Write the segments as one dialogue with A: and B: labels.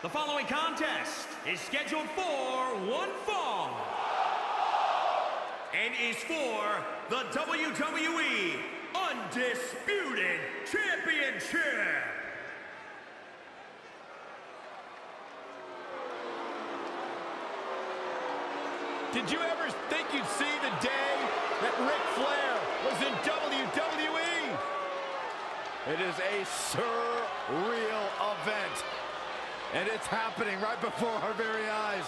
A: The following contest is scheduled for one fall and is for the WWE Undisputed Championship.
B: Did you ever think you'd see the day that Ric Flair was in WWE?
C: It is a surreal event. And it's happening right before our very eyes.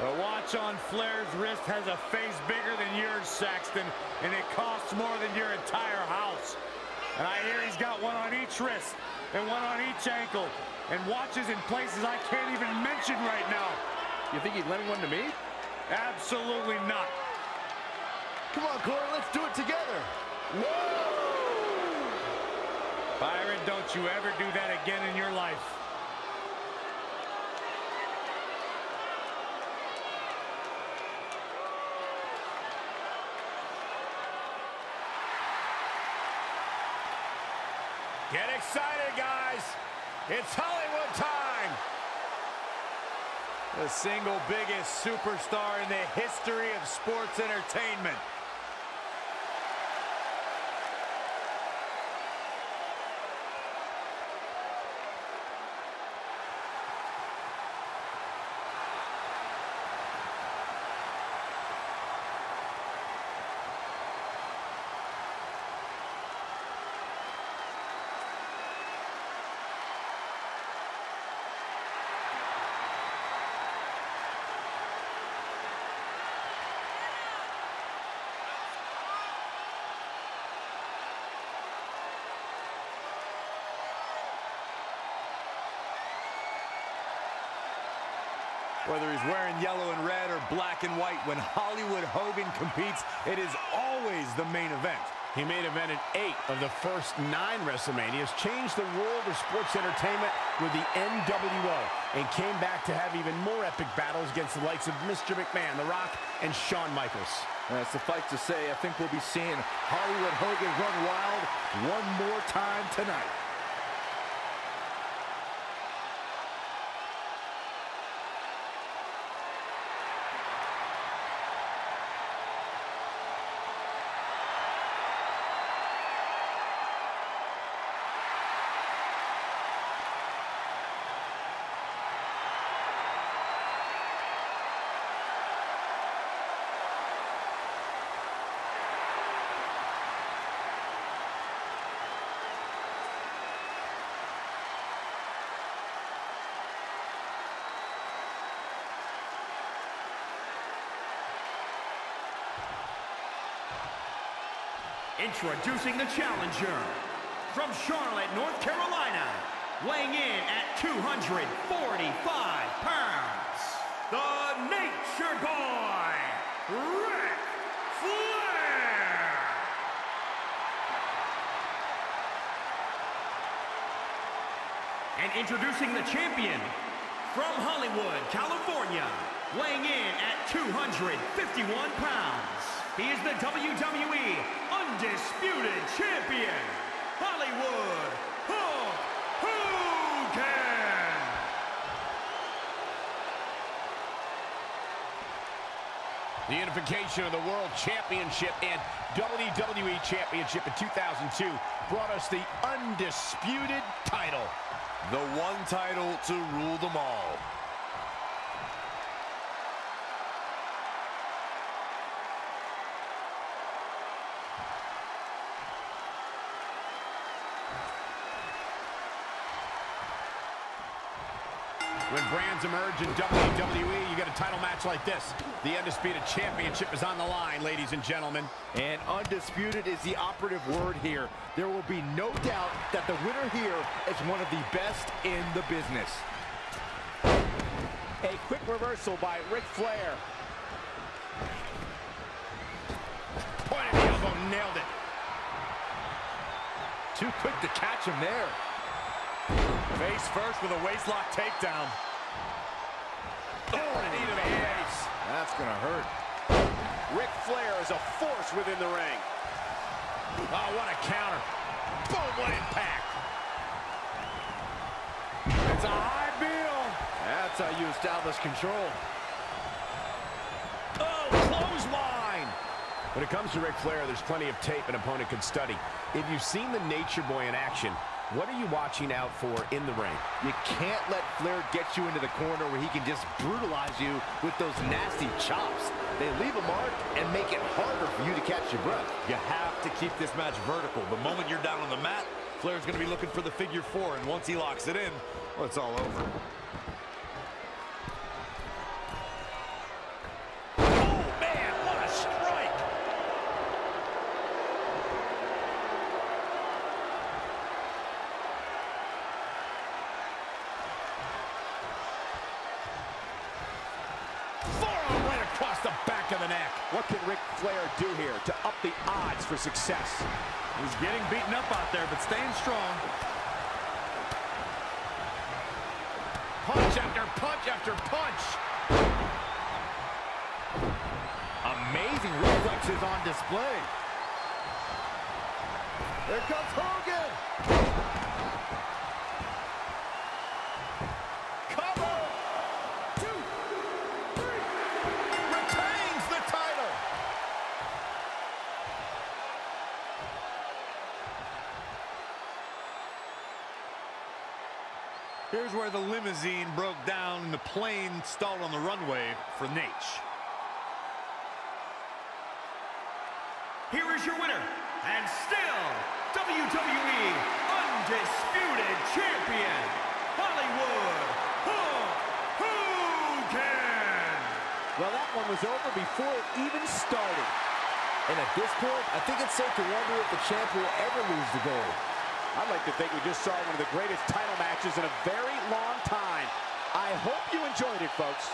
B: The watch on Flair's wrist has a face bigger than yours, Saxton, and it costs more than your entire house. And I hear he's got one on each wrist and one on each ankle and watches in places I can't even mention right now.
C: You think he'd lend one to me?
B: Absolutely not.
C: Come on, Corey, let's do it together.
B: Whoa! Byron, don't you ever do that again in your life. Get excited, guys. It's Hollywood time. The single biggest superstar in the history of sports entertainment. Whether he's wearing yellow and red or black and white, when Hollywood Hogan competes, it is always the main event.
D: He main evented eight of the first nine WrestleManias, changed the world of sports entertainment with the NWO, and came back to have even more epic battles against the likes of Mr. McMahon, The Rock, and Shawn Michaels.
C: Uh, suffice to say, I think we'll be seeing Hollywood Hogan run wild one more time tonight.
A: Introducing the challenger from Charlotte, North Carolina, weighing in at 245 pounds, the Nature Boy, Ric Flair! And introducing the champion from Hollywood, California, weighing in at 251 pounds. He is the WWE Undisputed Champion, Hollywood Hulk Hogan!
D: The unification of the World Championship and WWE Championship in 2002 brought us the undisputed title.
E: The one title to rule them all.
D: When brands emerge in WWE, you get a title match like this. The Undisputed Championship is on the line, ladies and gentlemen.
C: And undisputed is the operative word here. There will be no doubt that the winner here is one of the best in the business.
B: A quick reversal by Ric Flair.
D: Point of the elbow, nailed it.
C: Too quick to catch him there.
B: Face first with a waistlock takedown.
D: Oh, knee to the face.
C: That's going to hurt.
D: Ric Flair is a force within the ring. Oh, what a counter. Boom, what impact.
B: It's a high bill.
C: That's how you establish control.
D: Oh, clothesline. When it comes to Ric Flair, there's plenty of tape an opponent could study. If you've seen the Nature Boy in action, what are you watching out for in the ring?
C: You can't let Flair get you into the corner where he can just brutalize you with those nasty chops. They leave a mark and make it harder for you to catch your breath.
E: You have to keep this match vertical. The moment you're down on the mat, Flair's going to be looking for the figure four, and once he locks it in, well, it's all over.
D: Can Ric Flair do here to up the odds for success?
B: He's getting beaten up out there, but staying strong.
D: Punch after punch after punch.
C: Amazing reflexes on display. There comes Hogan.
B: Here's where the limousine broke down and the plane stalled on the runway for Nate.
A: Here is your winner, and still WWE Undisputed Champion, Hollywood Hulk Hogan!
C: Well, that one was over before it even started. And at this point, I think it's safe to wonder if the champ will ever lose the gold.
D: I'd like to think we just saw one of the greatest title matches in a very long time. I hope you enjoyed it, folks.